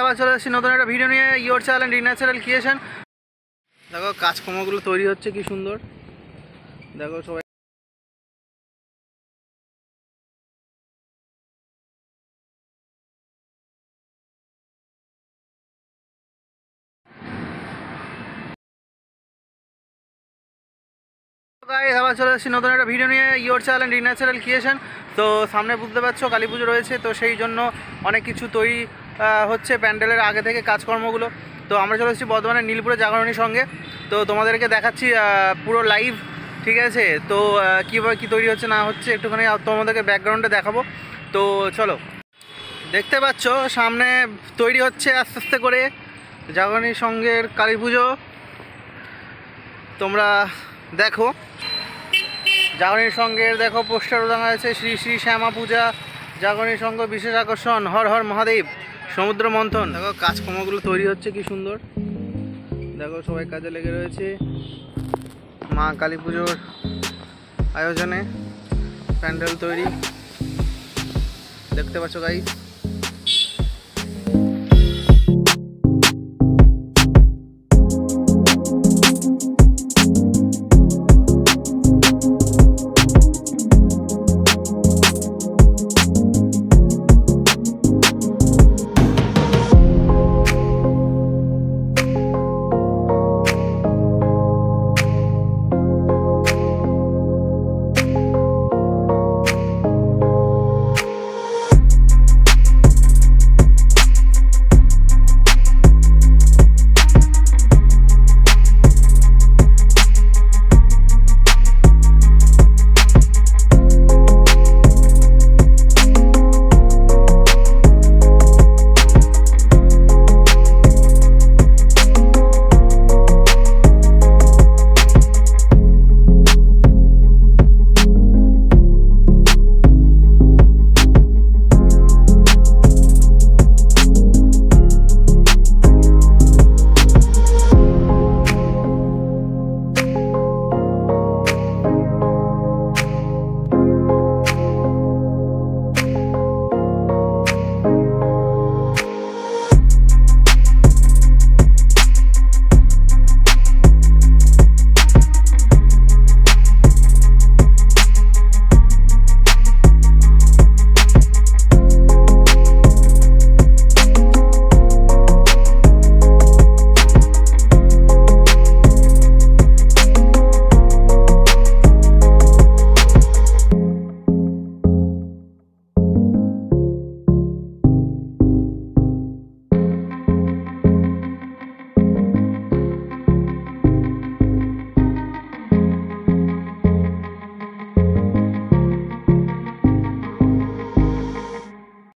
আবার চলে এসেছি নতুন একটা ভিডিও নিয়ে ইয়োর চ্যালেঞ্জ ন্যাচারাল ক্রিয়েশন দেখো, কাজকর্মগুলো তৈরি হচ্ছে কি সুন্দর। দেখো সবাই। গাইস আবার চলে এসেছি নতুন একটা ভিডিও নিয়ে ইয়োর চ্যালেঞ্জ ন্যাচারাল ক্রিয়েশন তো সামনে বুঝতে পারছ, কালী পুজো রয়েছে, তো সেই জন্য অনেক কিছু তৈরি হচ্ছে প্যান্ডেলের আগে থেকে কাজকর্মগুলো। তো আমরা চলে এসেছি বর্ধমানের নীলপুরে জাগরণীর সঙ্গে। তো তোমাদেরকে দেখাচ্ছি পুরো লাইভ ঠিক আছে? তো কীভাবে কী তৈরি হচ্ছে না হচ্ছে একটুখানি তোমাদেরকে ব্যাকগ্রাউন্ডে দেখাবো। তো চলো, দেখতে পাচ্ছ, সামনে তৈরি হচ্ছে আস্তে আস্তে করে জাগরণী সঙ্গের কালী পুজো। তোমরা দেখো, জাগরণীর সঙ্গে দেখো পোস্টারও দেখা আছে শ্রী শ্রী শ্যামা পূজা, জাগরণীর সঙ্গ বিশেষ আকর্ষণ, হর হর মহাদেব। সমুদ্র মন্থন। দেখো, কাজকর্মগুলো তৈরি হচ্ছে, কি সুন্দর। দেখো, সবাই কাজে লেগে রয়েছে। মা কালী পুজোর আয়োজনে প্যান্ডেল তৈরি। দেখতে পাচ্ছ গাইস